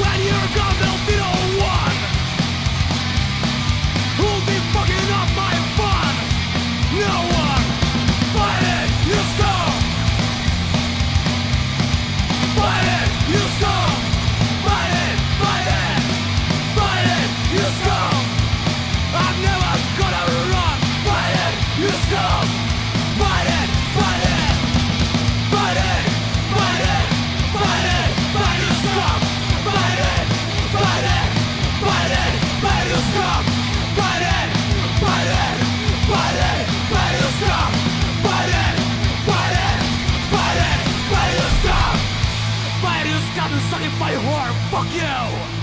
When you're gone, Fuck you.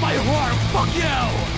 by fuck you!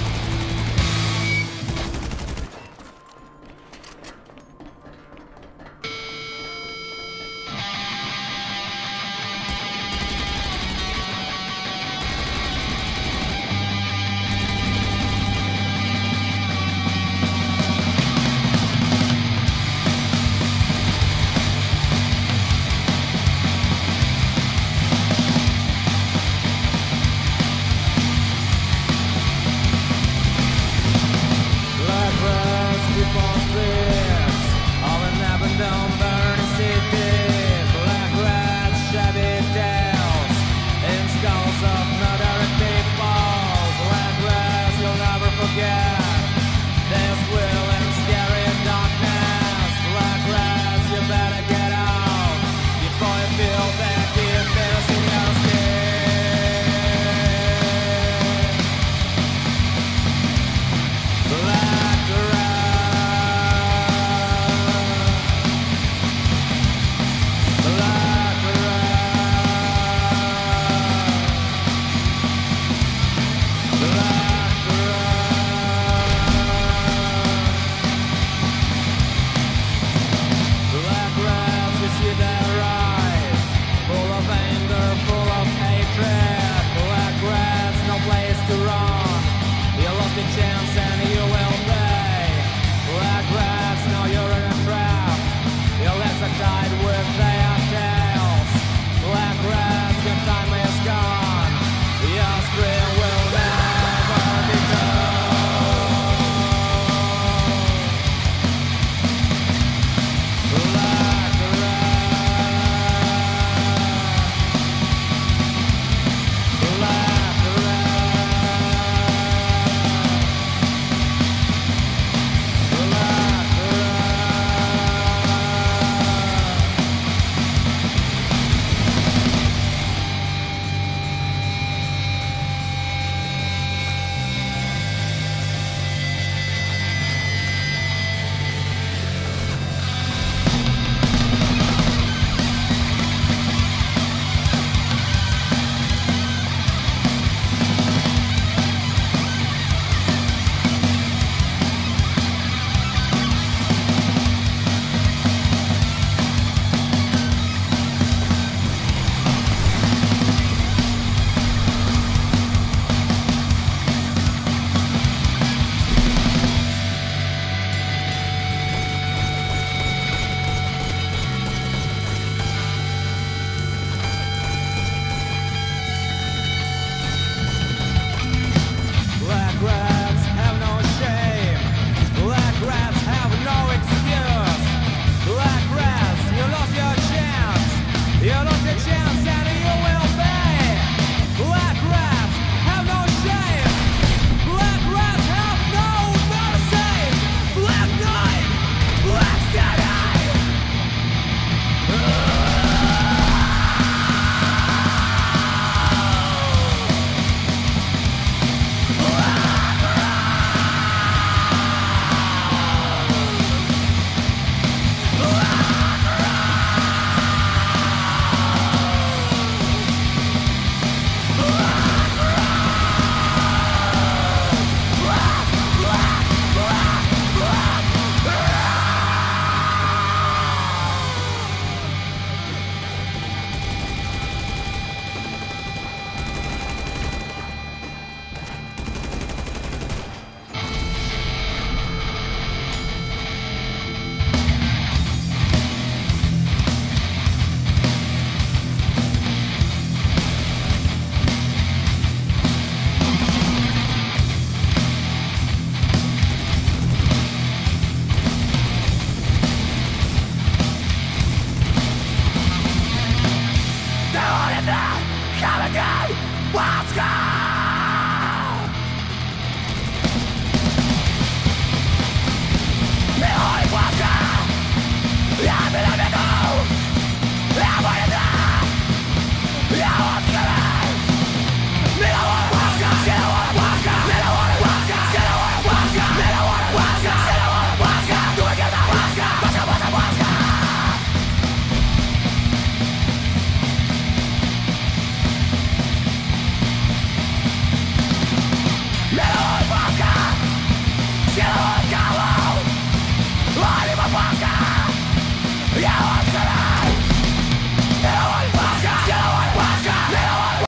Scum. Fight